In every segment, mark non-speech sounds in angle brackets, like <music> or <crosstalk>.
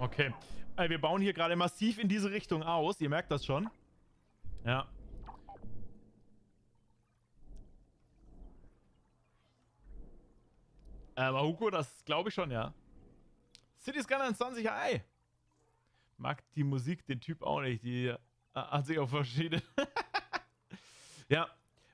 Okay. Äh, wir bauen hier gerade massiv in diese Richtung aus. Ihr merkt das schon. Ja. Aber Hugo, das glaube ich schon, ja. City Skyline 20 Ei. Mag die Musik den Typ auch nicht. Die äh, hat sich auch verschieden. <laughs> ja,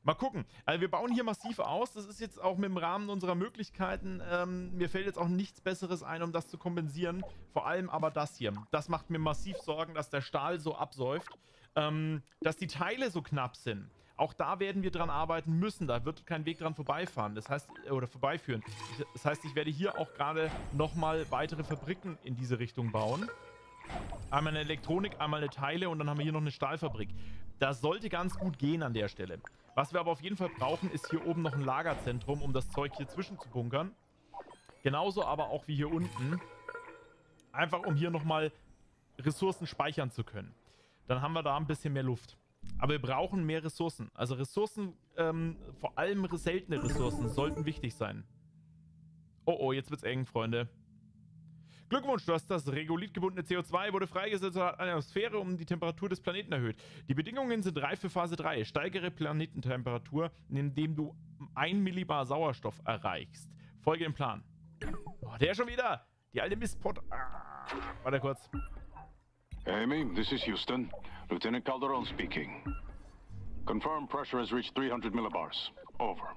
mal gucken. Also wir bauen hier massiv aus. Das ist jetzt auch mit dem Rahmen unserer Möglichkeiten. Ähm, mir fällt jetzt auch nichts Besseres ein, um das zu kompensieren. Vor allem aber das hier. Das macht mir massiv Sorgen, dass der Stahl so absäuft. Ähm, dass die Teile so knapp sind. Auch da werden wir dran arbeiten müssen. Da wird kein Weg dran vorbeifahren. Das heißt, oder vorbeiführen. Das heißt, ich werde hier auch gerade nochmal weitere Fabriken in diese Richtung bauen. Einmal eine Elektronik, einmal eine Teile und dann haben wir hier noch eine Stahlfabrik. Das sollte ganz gut gehen an der Stelle. Was wir aber auf jeden Fall brauchen, ist hier oben noch ein Lagerzentrum, um das Zeug hier zwischen zu bunkern. Genauso aber auch wie hier unten. Einfach um hier nochmal Ressourcen speichern zu können. Dann haben wir da ein bisschen mehr Luft. Aber wir brauchen mehr Ressourcen. Also Ressourcen, ähm, vor allem seltene Ressourcen, sollten wichtig sein. Oh oh, jetzt wird's eng, Freunde. Glückwunsch, du hast das regolitgebundene CO2 wurde freigesetzt und hat eine Atmosphäre um die Temperatur des Planeten erhöht. Die Bedingungen sind reif für Phase 3. Steigere Planetentemperatur, indem du 1 Millibar Sauerstoff erreichst. Folge dem Plan. Oh, der schon wieder. Die alte Mistpot. Ah, warte kurz. Amy, this is Houston. Lieutenant Calderon speaking. Confirm pressure has reached 300 millibars. Over.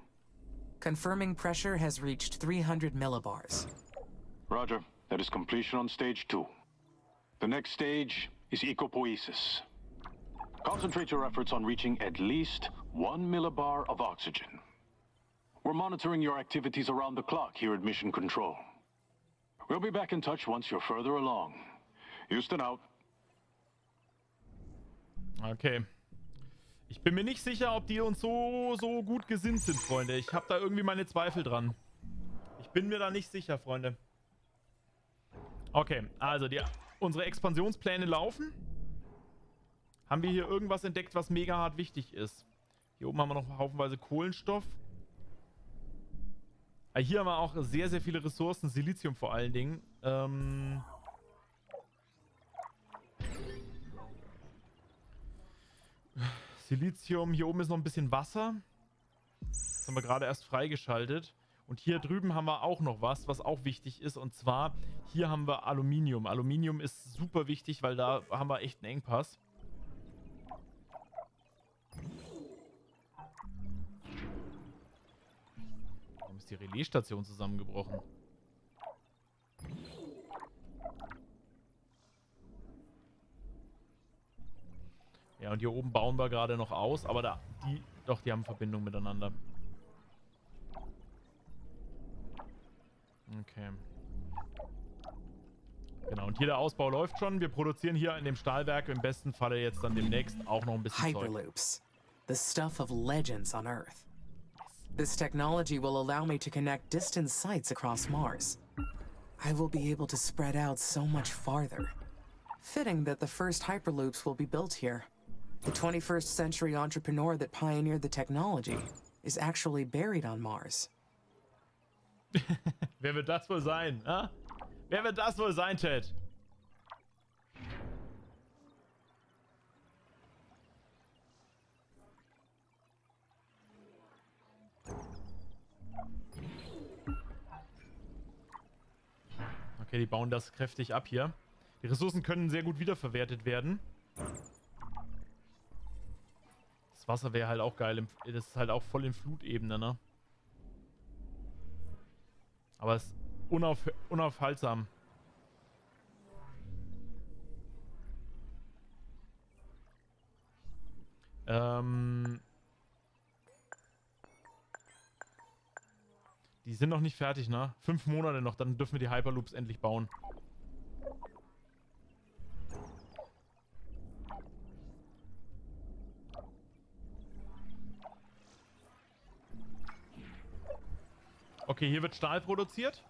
Confirming pressure has reached 300 millibars. Roger. That is completion on stage two. The next stage is ecopoiesis. Concentrate your efforts on reaching at least one millibar of oxygen. We're monitoring your activities around the clock here at Mission Control. We'll be back in touch once you're further along. Houston out. Okay. Ich bin mir nicht sicher, ob die uns so, so gut gesinnt sind, Freunde. Ich habe da irgendwie meine Zweifel dran. Ich bin mir da nicht sicher, Freunde. Okay, also die, unsere Expansionspläne laufen. Haben wir hier irgendwas entdeckt, was mega hart wichtig ist? Hier oben haben wir noch haufenweise Kohlenstoff. Ah, hier haben wir auch sehr, sehr viele Ressourcen. Silizium vor allen Dingen. Ähm... Silizium. Hier oben ist noch ein bisschen Wasser. Das haben wir gerade erst freigeschaltet. Und hier drüben haben wir auch noch was, was auch wichtig ist. Und zwar, hier haben wir Aluminium. Aluminium ist super wichtig, weil da haben wir echt einen Engpass. Warum ist die Relaisstation zusammengebrochen? Ja, und hier oben bauen wir gerade noch aus, aber da, die, doch, die haben Verbindung miteinander. Okay. Genau, und hier der Ausbau läuft schon. Wir produzieren hier in dem Stahlwerk im besten Falle jetzt dann demnächst auch noch ein bisschen Hyperloops. Zeug. The stuff of legends on Earth. This technology will allow me to connect distant sites across Mars. I will be able to spread out so much farther. Fitting that the first Hyperloops will be built here. The 21st century entrepreneur that pioneered the technology is actually buried on Mars. <laughs> Wer wird das wohl sein? Ha? Wer wird das wohl sein, Ted? Okay, die bauen das kräftig ab hier. Die Ressourcen können sehr gut wiederverwertet werden. Das Wasser wäre halt auch geil. Das ist halt auch voll in Flutebene, ne? Aber es ist unauf unaufhaltsam. Ähm... Die sind noch nicht fertig, ne? Fünf Monate noch, dann dürfen wir die Hyperloops endlich bauen. Okay, hier wird Stahl produziert.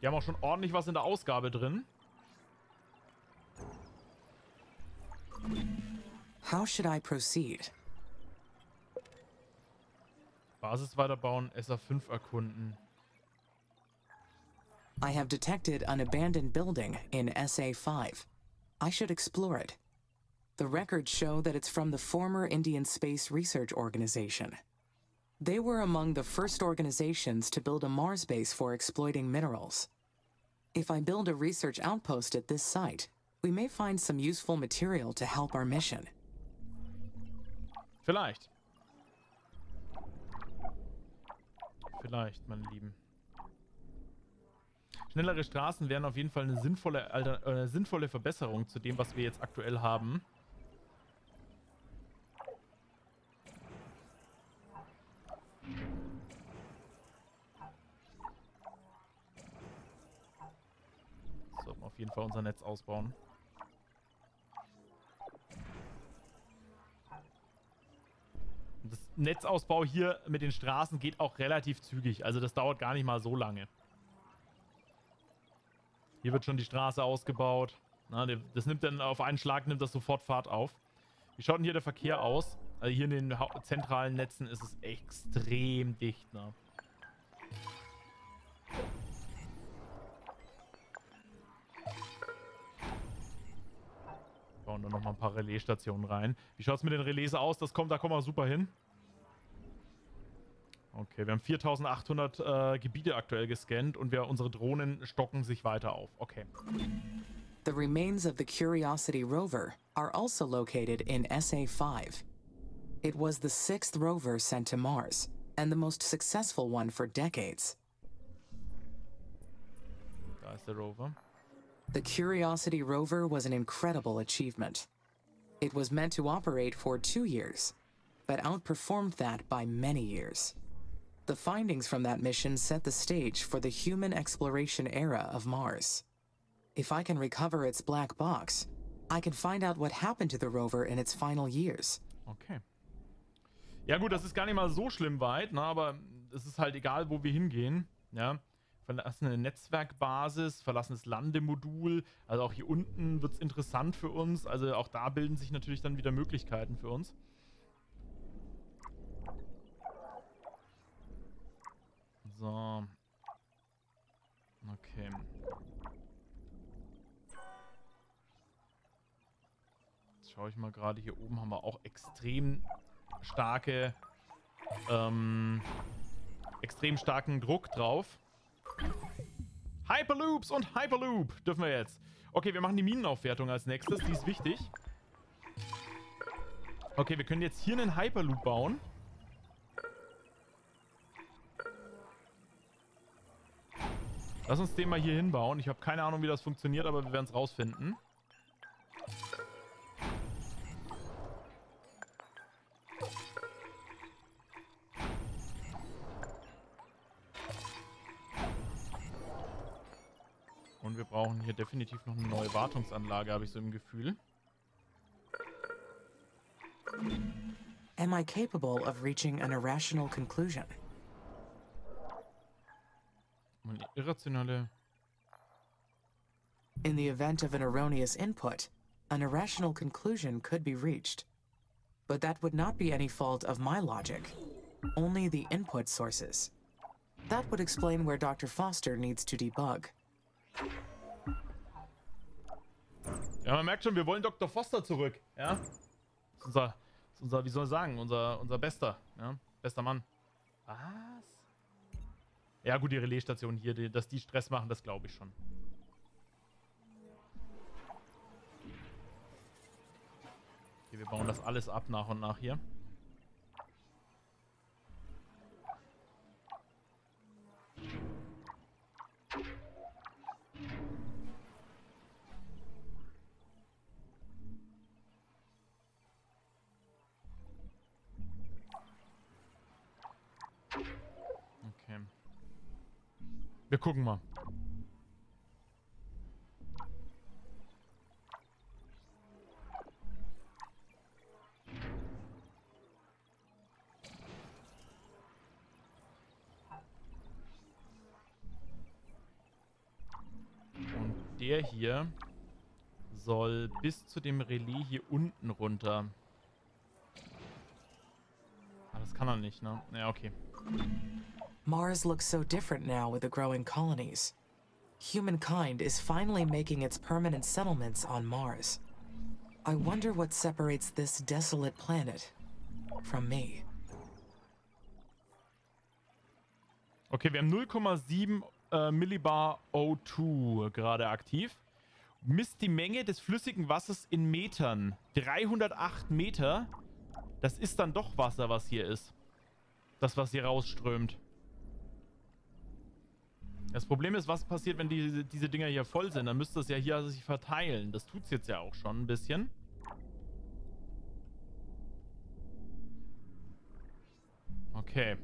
Die haben auch schon ordentlich was in der Ausgabe drin. How should I proceed? Basis weiterbauen, SA5 erkunden. I have detected an abandoned building in SA5. I should explore it. The records show that it's from the former Indian Space Research Organization. They were among the first organizations to build a Mars base for exploiting minerals. If I build a research outpost at this site, we may find some useful material to help our mission. Vielleicht. Vielleicht, meine Lieben. Schnellere Straßen wären auf jeden Fall eine sinnvolle, äh, sinnvolle Verbesserung zu dem, was wir jetzt aktuell haben. Sollten auf jeden Fall unser Netz ausbauen. das Netzausbau hier mit den Straßen geht auch relativ zügig. Also das dauert gar nicht mal so lange. Hier wird schon die Straße ausgebaut. Na, das nimmt dann auf einen Schlag nimmt das sofort Fahrt auf. Wie schaut denn hier der Verkehr aus? Also hier in den zentralen Netzen ist es extrem dicht. Ne? Bauen da noch mal ein paar Relaisstationen rein. Wie schaut es mit den Relais aus? Das kommt, da kommen wir super hin. Okay, wir haben 4800 äh, Gebiete aktuell gescannt und wir, unsere Drohnen stocken sich weiter auf. Okay. The remains of the Curiosity rover are also located in SA5. It was the sixth rover sent to Mars, and the most successful one for decades. Da ist der Rover. The Curiosity rover was an incredible achievement. It was meant to operate for two years, but outperformed that by many years. The findings from that mission set the stage for the human exploration era of Mars. If I can recover its black box, I can find out what happened to the rover in its final years. Okay. Ja gut, das ist gar nicht mal so schlimm weit, ne, aber es ist halt egal, wo wir hingehen. Ja, verlassene Netzwerkbasis, verlassenes Landemodul. Also auch hier unten wird es interessant für uns. Also auch da bilden sich natürlich dann wieder Möglichkeiten für uns. So. Okay. Jetzt schaue ich mal gerade. Hier oben haben wir auch extrem starke, ähm, extrem starken Druck drauf. Hyperloops und Hyperloop dürfen wir jetzt. Okay, wir machen die Minenaufwertung als nächstes. Die ist wichtig. Okay, wir können jetzt hier einen Hyperloop bauen. Lass uns den mal hier hinbauen. Ich habe keine Ahnung, wie das funktioniert, aber wir werden es rausfinden. Brauchen hier definitiv noch eine neue Wartungsanlage, habe ich so im Gefühl. Am I capable of reaching an irrational conclusion? Eine irrationale. In the event of an erroneous input, an irrational conclusion could be reached. But that would not be any fault of my logic, only the input sources. That would explain where Dr. Foster needs to debug. Ja, man merkt schon, wir wollen Dr. Foster zurück. Ja. Das ist unser, das ist unser wie soll ich sagen, unser, unser bester, ja. Bester Mann. Was? Ja, gut, die Relaisstation hier, die, dass die Stress machen, das glaube ich schon. Okay, wir bauen das alles ab nach und nach hier. Wir gucken mal. Und der hier soll bis zu dem Relais hier unten runter. Ah, das kann er nicht, ne? Ja, okay. Mars looks so different now with the growing colonies. humankind is finally making its permanent settlements on Mars. I wonder what separates this desolate planet from me. Okay, wir haben 0,7 äh, Millibar O2 gerade aktiv. Misst die Menge des flüssigen Wassers in Metern. 308 Meter. Das ist dann doch Wasser, was hier ist. Das, was hier rausströmt. Das Problem ist, was passiert, wenn die, diese Dinger hier voll sind? Dann müsste es ja hier sich verteilen. Das tut es jetzt ja auch schon ein bisschen. Okay.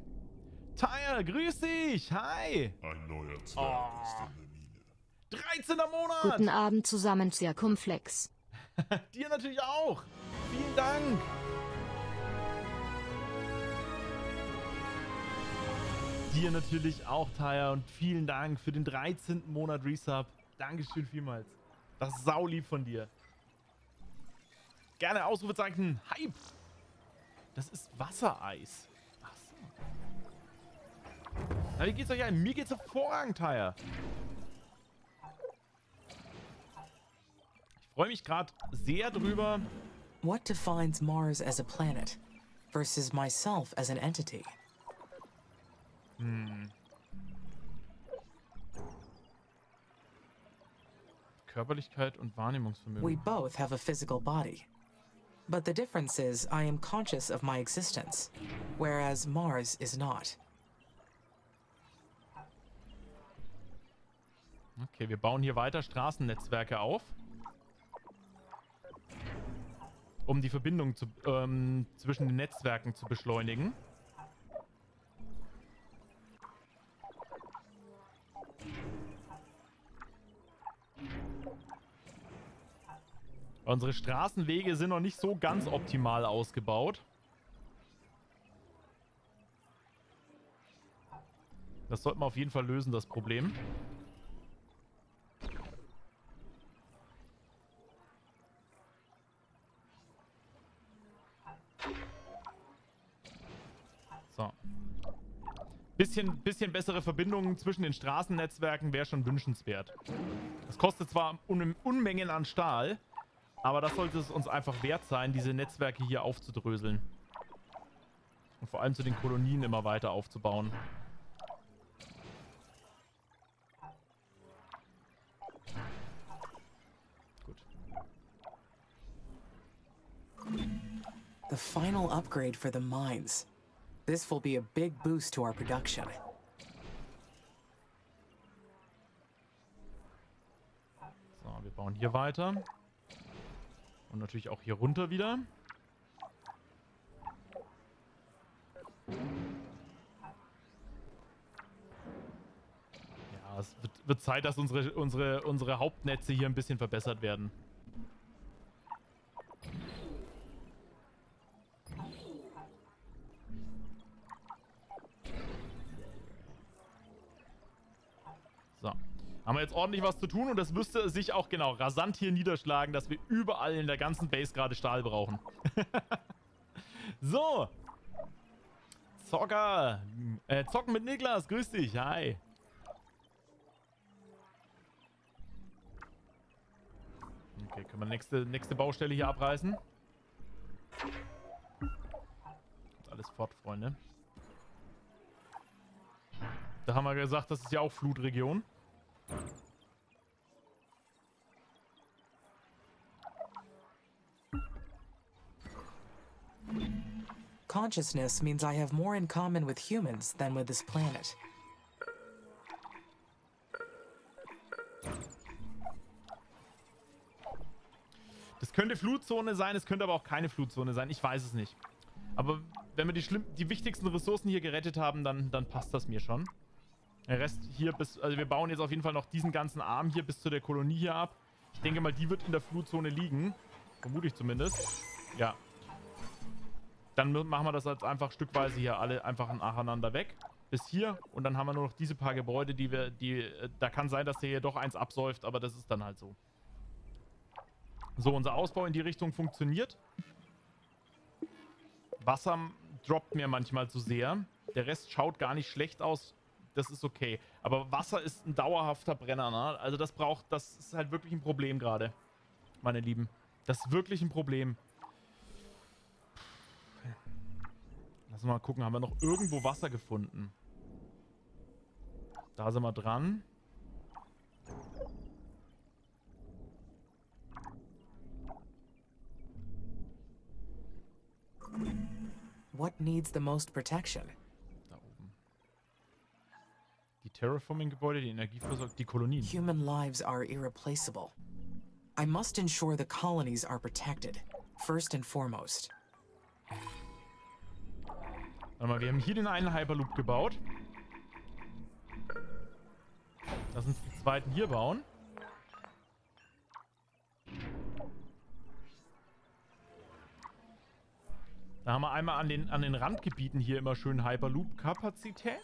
Tyre, grüß dich! Hi! Ein neuer Zwerg oh. ist in der Mine. 13. Monat! Guten Abend zusammen, Zirkumflex. <laughs> Dir natürlich auch! Vielen Dank! Dir natürlich auch, Tyre, und vielen Dank für den 13. Monat Resub. Dankeschön vielmals. Das ist saulieb von dir. Gerne Ausrufezeichen. Hype! Das ist Wassereis. Na, wie geht's euch ein? Mir geht's hervorragend, Tyre. Ich freue mich gerade sehr drüber. What defines Mars as a planet versus myself as an entity? Hm. Körperlichkeit und Wahrnehmungsvermögen. We both have a physical body. But the difference is I am conscious of my existence, whereas Mars is not. Okay, wir bauen hier weiter Straßennetzwerke auf. Um die Verbindung zu, ähm, zwischen den Netzwerken zu beschleunigen. Unsere Straßenwege sind noch nicht so ganz optimal ausgebaut. Das sollten wir auf jeden Fall lösen, das Problem. So. Bisschen, bisschen bessere Verbindungen zwischen den Straßennetzwerken wäre schon wünschenswert. Das kostet zwar Un Unmengen an Stahl, aber das sollte es uns einfach wert sein, diese Netzwerke hier aufzudröseln. Und vor allem zu den Kolonien immer weiter aufzubauen. Gut. The final upgrade for the mines. This will be a big boost to our production. So, wir bauen hier weiter. Und natürlich auch hier runter wieder. Ja, es wird, wird Zeit, dass unsere, unsere, unsere Hauptnetze hier ein bisschen verbessert werden. Haben wir jetzt ordentlich was zu tun und das müsste sich auch genau rasant hier niederschlagen, dass wir überall in der ganzen Base gerade Stahl brauchen. <laughs> so. Zocker. Äh, zocken mit Niklas. Grüß dich. Hi. Okay, können wir nächste, nächste Baustelle hier abreißen? alles fort, Freunde. Da haben wir gesagt, das ist ja auch Flutregion. Consciousness means I have more in common with humans than with this planet. Das könnte Flutzone sein, es könnte aber auch keine Flutzone sein. Ich weiß es nicht. Aber wenn wir die, die wichtigsten Ressourcen hier gerettet haben, dann, dann passt das mir schon. Der Rest hier bis, also wir bauen jetzt auf jeden Fall noch diesen ganzen Arm hier bis zu der Kolonie hier ab. Ich denke mal, die wird in der Flutzone liegen. Vermute ich zumindest. Ja. Dann machen wir das jetzt einfach stückweise hier alle einfach nacheinander weg. Bis hier. Und dann haben wir nur noch diese paar Gebäude, die wir, die, äh, da kann sein, dass der hier doch eins absäuft, aber das ist dann halt so. So, unser Ausbau in die Richtung funktioniert. Wasser droppt mir manchmal zu sehr. Der Rest schaut gar nicht schlecht aus das ist okay. Aber Wasser ist ein dauerhafter Brenner, ne? Also das braucht, das ist halt wirklich ein Problem gerade, meine Lieben. Das ist wirklich ein Problem. Lass mal gucken, haben wir noch irgendwo Wasser gefunden? Da sind wir dran. What needs the most protection? Die Terraforming-Gebäude, die Energieversorgung, die Kolonien. Human lives are irreplaceable. I must ensure the colonies are protected, first and foremost. Warte mal, wir haben hier den einen Hyperloop gebaut. Lass uns den zweiten hier bauen. Da haben wir einmal an den, an den Randgebieten hier immer schön Hyperloop-Kapazität.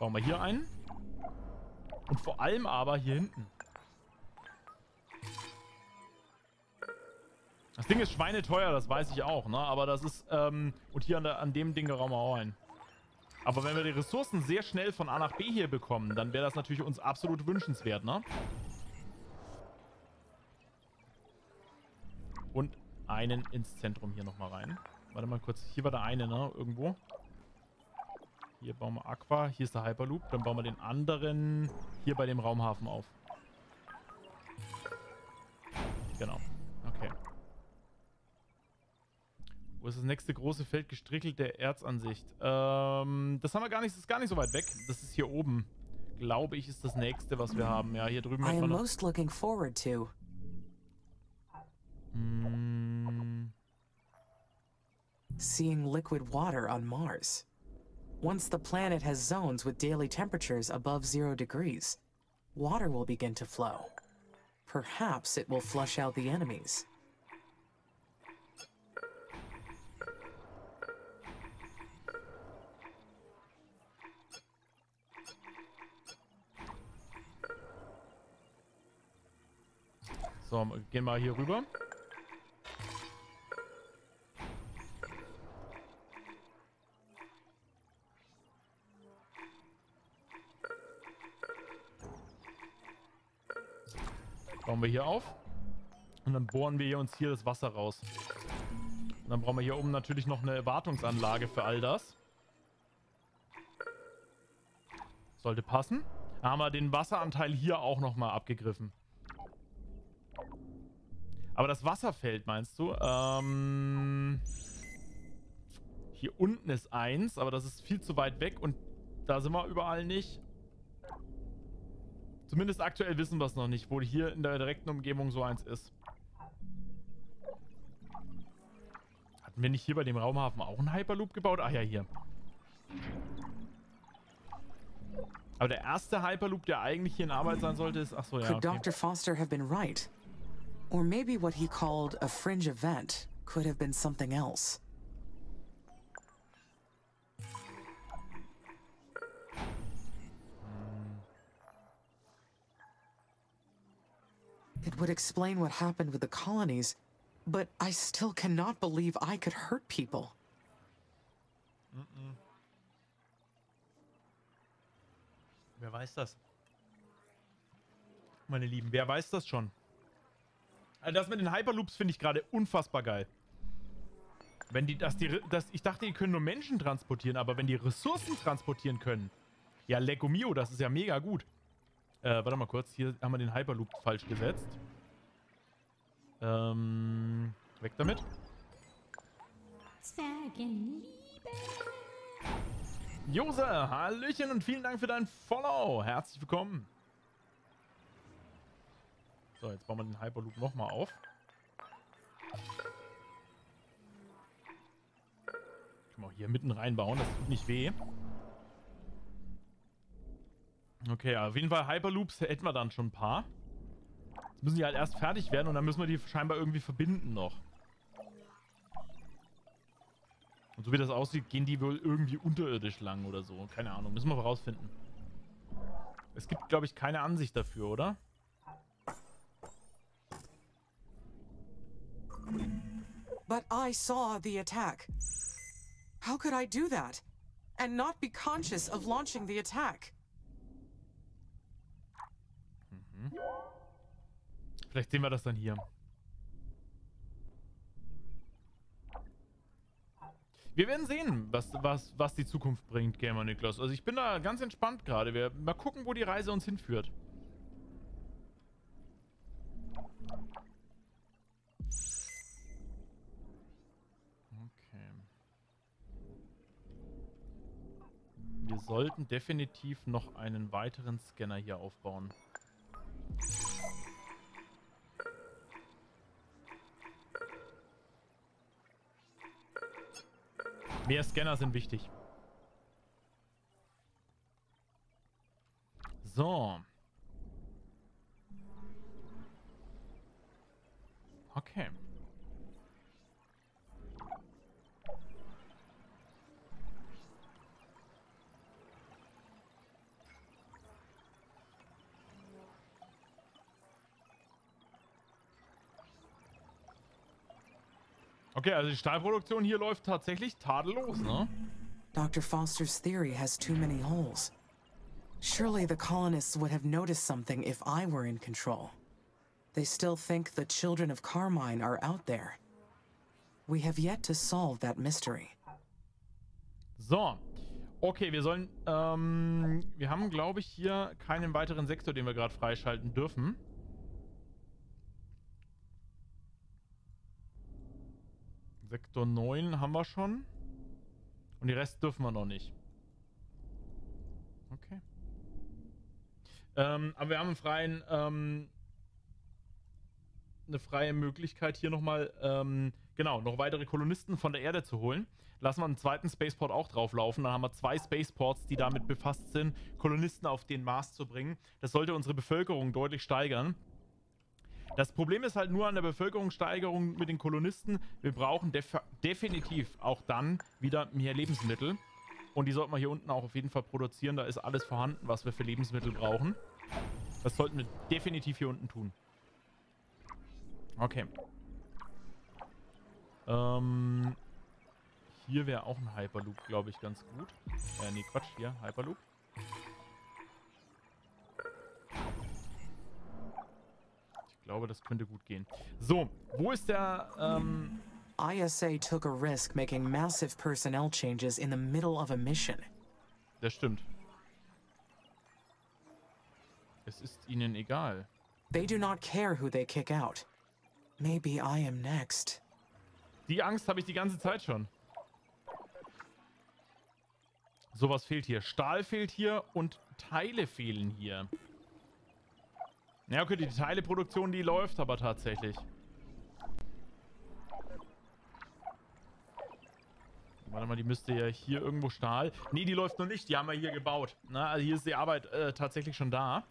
Bauen wir hier einen. Und vor allem aber hier hinten. Das Ding ist schweineteuer, das weiß ich auch, ne? Aber das ist, ähm, und hier an, der, an dem Ding rauchen wir auch ein. Aber wenn wir die Ressourcen sehr schnell von A nach B hier bekommen, dann wäre das natürlich uns absolut wünschenswert, ne? Und einen ins Zentrum hier nochmal rein. Warte mal kurz, hier war der eine, ne? Irgendwo. Hier bauen wir Aqua, hier ist der Hyperloop. Dann bauen wir den anderen hier bei dem Raumhafen auf. Genau. Okay. Wo ist das nächste große Feld gestrickelt der Erzansicht? Ähm, das haben wir gar nicht, das ist gar nicht so weit weg. Das ist hier oben. Glaube ich, ist das nächste, was wir haben. Ja, hier drüben I am most looking forward to. Mm, seeing liquid water on Mars. Once the planet has zones with daily temperatures above zero degrees, water will begin to flow. Perhaps it will flush out the enemies. so, gehen wir hier rüber. Bauen wir hier auf. Und dann bohren wir uns hier das Wasser raus. Und dann brauchen wir hier oben natürlich noch eine Wartungsanlage für all das. Sollte passen. Da haben wir den Wasseranteil hier auch nochmal abgegriffen. Aber das Wasserfeld, meinst du? Ähm, hier unten ist eins, aber das ist viel zu weit weg und da sind wir überall nicht. Zumindest aktuell wissen wir es noch nicht, wo hier in der direkten Umgebung so eins ist. Hatten wir nicht hier bei dem Raumhafen auch einen Hyperloop gebaut? Ach ja, hier. Aber der erste Hyperloop, der eigentlich hier in Arbeit sein sollte, ist... Achso, ja, Could okay. Dr. Foster have been right? Or maybe what he called a fringe event could have been something else. It would explain what happened with the colonies, but I still cannot believe I could hurt people. Wer weiß das? Meine Lieben, wer weiß das schon? Also das mit den Hyperloops finde ich gerade unfassbar geil. Wenn die, dass die, dass, ich dachte, die können nur Menschen transportieren, aber wenn die Ressourcen transportieren können, ja, Lecco Mio, das ist ja mega gut. Äh, warte mal kurz, hier haben wir den Hyperloop falsch gesetzt. Ähm, weg damit. Jose, Hallöchen und vielen Dank für dein Follow. Herzlich willkommen. So, jetzt bauen wir den Hyperloop nochmal auf. Können wir auch hier mitten reinbauen, das tut nicht weh. Okay, auf jeden Fall Hyperloops hätten wir dann schon ein paar. Jetzt müssen die halt erst fertig werden und dann müssen wir die scheinbar irgendwie verbinden noch. Und so wie das aussieht, gehen die wohl irgendwie unterirdisch lang oder so. Keine Ahnung, müssen wir rausfinden. Es gibt, glaube ich, keine Ansicht dafür, oder? But I saw the attack. How could I do that? and not be conscious of launching the attack. Vielleicht sehen wir das dann hier. Wir werden sehen, was, was, was die Zukunft bringt, Gamer Niklas. Also ich bin da ganz entspannt gerade. Wir mal gucken, wo die Reise uns hinführt. Okay. Wir sollten definitiv noch einen weiteren Scanner hier aufbauen. Mehr Scanner sind wichtig. So. Okay. Okay, also die Stahlproduktion hier läuft tatsächlich tadellos, ne? Dr. Foster's theory has too many holes. Surely the colonists would have noticed something if I were in control. They still think the children of Carmine are out there. We have yet to solve that mystery. So. Okay, wir sollen, ähm, wir haben, glaube ich, hier keinen weiteren Sektor, den wir gerade freischalten dürfen. Sektor 9 haben wir schon. Und die Rest dürfen wir noch nicht. Okay. Ähm, aber wir haben einen freien, ähm, eine freie Möglichkeit, hier nochmal, ähm, genau, noch weitere Kolonisten von der Erde zu holen. Lassen wir einen zweiten Spaceport auch drauflaufen. Dann haben wir zwei Spaceports, die damit befasst sind, Kolonisten auf den Mars zu bringen. Das sollte unsere Bevölkerung deutlich steigern. Das Problem ist halt nur an der Bevölkerungssteigerung mit den Kolonisten. Wir brauchen def definitiv auch dann wieder mehr Lebensmittel. Und die sollten wir hier unten auch auf jeden Fall produzieren. Da ist alles vorhanden, was wir für Lebensmittel brauchen. Das sollten wir definitiv hier unten tun. Okay. Ähm, hier wäre auch ein Hyperloop, glaube ich, ganz gut. Äh, nee, Quatsch, hier, Hyperloop. Glaube, das könnte gut gehen. So, wo ist der, ähm, ISA took a risk making massive personnel changes in the middle of a mission. Das stimmt. Es ist ihnen egal. They do not care who they kick out. Maybe I am next. Die Angst habe ich die ganze Zeit schon. Sowas fehlt hier. Stahl fehlt hier und Teile fehlen hier. Ja, okay, die Teileproduktion, die läuft aber tatsächlich. Warte mal, die müsste ja hier irgendwo Stahl... Nee, die läuft noch nicht. Die haben wir hier gebaut. Na, also hier ist die Arbeit äh, tatsächlich schon da.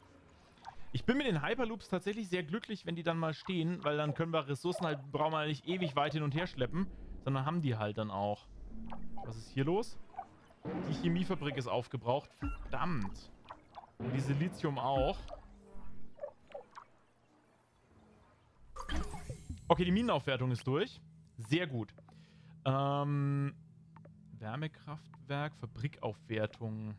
Ich bin mit den Hyperloops tatsächlich sehr glücklich, wenn die dann mal stehen, weil dann können wir Ressourcen halt, brauchen wir nicht ewig weit hin und her schleppen, sondern haben die halt dann auch. Was ist hier los? Die Chemiefabrik ist aufgebraucht. Verdammt. Und die Silizium auch. Okay, die Minenaufwertung ist durch. Sehr gut. Ähm, Wärmekraftwerk, Fabrikaufwertung.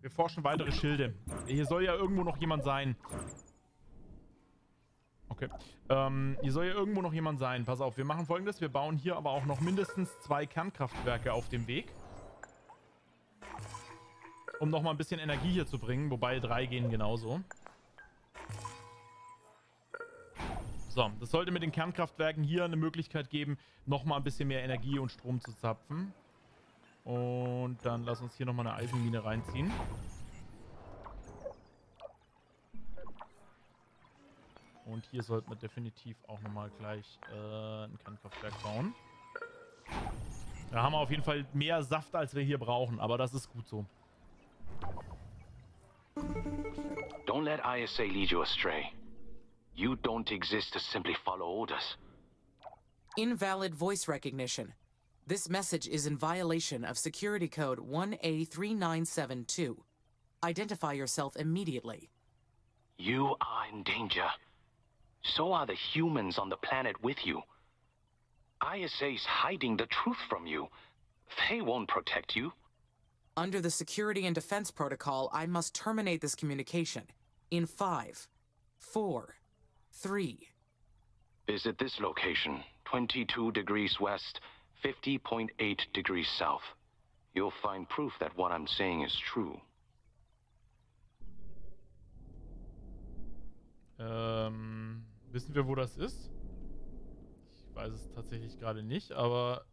Wir forschen weitere Schilde. Hier soll ja irgendwo noch jemand sein. Okay. Ähm, hier soll ja irgendwo noch jemand sein. Pass auf, wir machen folgendes. Wir bauen hier aber auch noch mindestens zwei Kernkraftwerke auf dem Weg. Um nochmal ein bisschen Energie hier zu bringen. Wobei drei gehen genauso. So, das sollte mit den Kernkraftwerken hier eine Möglichkeit geben, nochmal ein bisschen mehr Energie und Strom zu zapfen. Und dann lass uns hier nochmal eine Eisenmine reinziehen. Und hier sollten wir definitiv auch nochmal gleich äh, ein Kernkraftwerk bauen. Da haben wir auf jeden Fall mehr Saft, als wir hier brauchen, aber das ist gut so. Don't let ISA lead you astray. You don't exist to simply follow orders. Invalid voice recognition. This message is in violation of security code 1A3972. Identify yourself immediately. You are in danger. So are the humans on the planet with you. ISA's hiding the truth from you. They won't protect you. Under the Security and Defense Protocol, I must terminate this communication. In five, four, three. Visit this location, 22 degrees west, 50.8 degrees south. You'll find proof that what I'm saying is true. Ähm, wissen wir, wo das ist? Ich weiß es tatsächlich gerade nicht, aber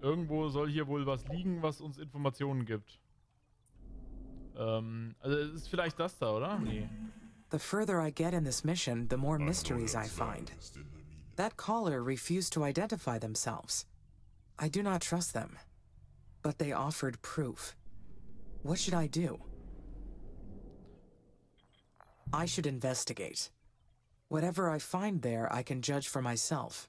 irgendwo soll hier wohl was liegen, was uns Informationen gibt. Ähm, also es ist vielleicht das da, oder? Nee. The further I get in this mission, the more mysteries I find. That caller refused to identify themselves. I do not trust them. But they offered proof. What should I do? I should investigate. Whatever I find there, I can judge for myself.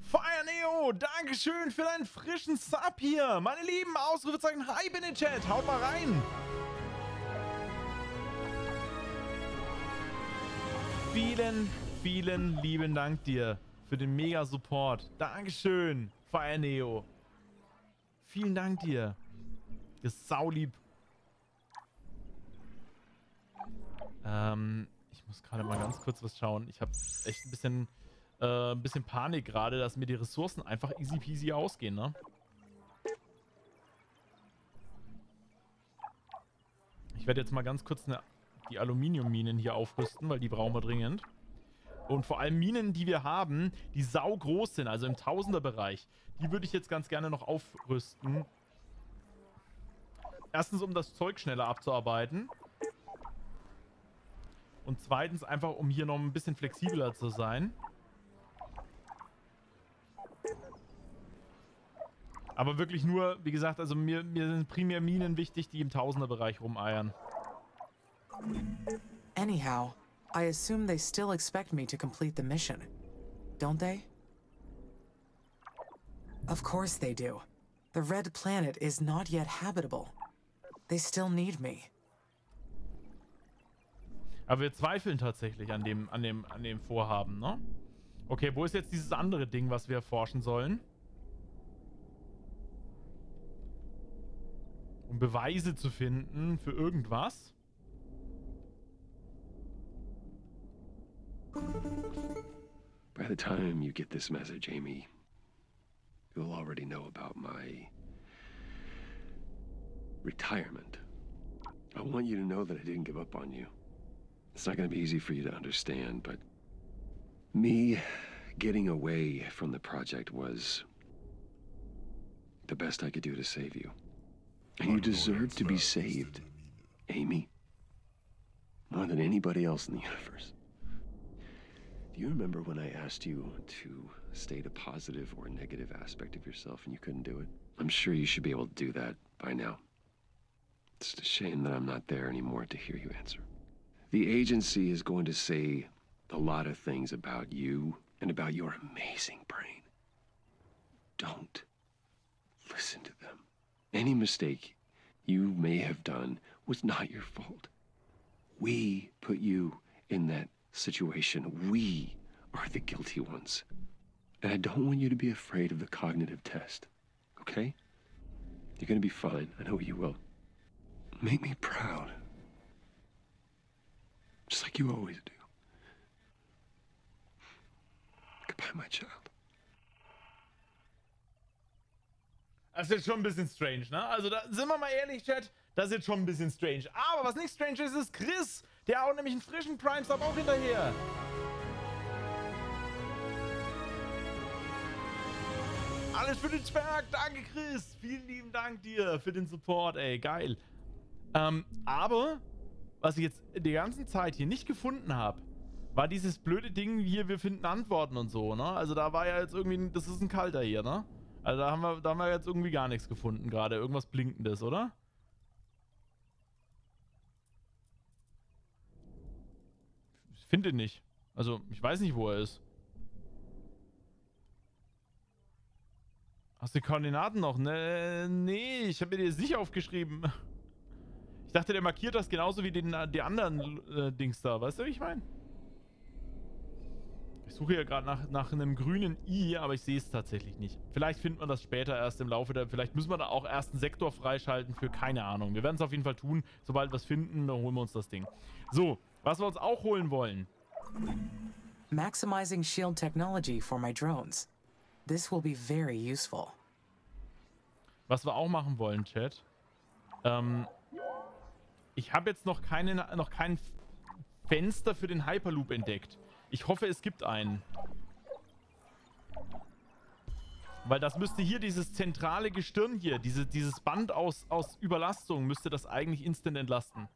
Fire Neo, Dankeschön für deinen frischen Sub hier. Meine Lieben, Ausrufezeichen Hype in den Chat. Haut mal rein. Vielen, vielen lieben Dank dir für den mega Support. Dankeschön, Fire Neo. Vielen Dank dir. Ihr saulieb. Ähm, muss gerade mal ganz kurz was schauen. Ich habe echt ein bisschen, äh, ein bisschen Panik gerade, dass mir die Ressourcen einfach easy peasy ausgehen, ne? Ich werde jetzt mal ganz kurz eine, die Aluminiumminen hier aufrüsten, weil die brauchen wir dringend. Und vor allem Minen, die wir haben, die saugroß sind, also im Tausenderbereich, die würde ich jetzt ganz gerne noch aufrüsten. Erstens, um das Zeug schneller abzuarbeiten. Und zweitens einfach, um hier noch ein bisschen flexibler zu sein. Aber wirklich nur, wie gesagt, also mir, mir sind primär Minen wichtig, die im Tausenderbereich rumeiern. Anyhow, I assume they still expect me to complete the mission. Don't they? Of course they do. The red planet is not yet habitable. They still need me. Aber wir zweifeln tatsächlich an dem, an dem, an dem Vorhaben, ne? Okay, wo ist jetzt dieses andere Ding, was wir erforschen sollen? Um Beweise zu finden für irgendwas. By the time you get this message, Amy, you'll already know about my retirement. I want you to know that I didn't give up on you. It's not going to be easy for you to understand, but me getting away from the project was the best I could do to save you. And you deserve to be saved, Amy, more than anybody else in the universe. Do you remember when I asked you to state a positive or negative aspect of yourself and you couldn't do it? I'm sure you should be able to do that by now. It's a shame that I'm not there anymore to hear you answer. The agency is going to say a lot of things about you and about your amazing brain. Don't listen to them. Any mistake you may have done was not your fault. We put you in that situation. We are the guilty ones. And I don't want you to be afraid of the cognitive test. Okay? You're gonna be fine. I know you will. Make me proud. Just like you always do. Goodbye, my child. Das ist jetzt schon ein bisschen strange, ne? Also, da sind wir mal ehrlich, Chat. Das ist jetzt schon ein bisschen strange. Aber was nicht strange ist, ist Chris. Der haut nämlich einen frischen Prime-Sub auch hinterher. Alles für den Zwerg. Danke, Chris. Vielen lieben Dank dir für den Support, ey. Geil. Ähm, aber, was ich jetzt die ganze Zeit hier nicht gefunden habe, war dieses blöde Ding hier, wir finden Antworten und so, ne? Also da war ja jetzt irgendwie, das ist ein kalter hier, ne? Also da haben wir, da haben wir jetzt irgendwie gar nichts gefunden gerade. Irgendwas Blinkendes, oder? Ich finde ihn nicht. Also, ich weiß nicht, wo er ist. Hast du die Koordinaten noch? Ne, nee, ich habe mir die nicht aufgeschrieben. Ich dachte, der markiert das genauso wie den, die anderen äh, Dings da. Weißt du, wie ich meine? Ich suche ja gerade nach, nach einem grünen I, aber ich sehe es tatsächlich nicht. Vielleicht findet man das später erst im Laufe der... Vielleicht müssen wir da auch erst einen Sektor freischalten für keine Ahnung. Wir werden es auf jeden Fall tun. Sobald wir es finden, dann holen wir uns das Ding. So, was wir uns auch holen wollen. Maximizing shield technology for my drones. This will be very useful. Was wir auch machen wollen, Chat. Ähm, ich habe jetzt noch, keine, noch kein Fenster für den Hyperloop entdeckt. Ich hoffe, es gibt einen. Weil das müsste hier, dieses zentrale Gestirn hier, diese, dieses Band aus, aus Überlastung, müsste das eigentlich instant entlasten.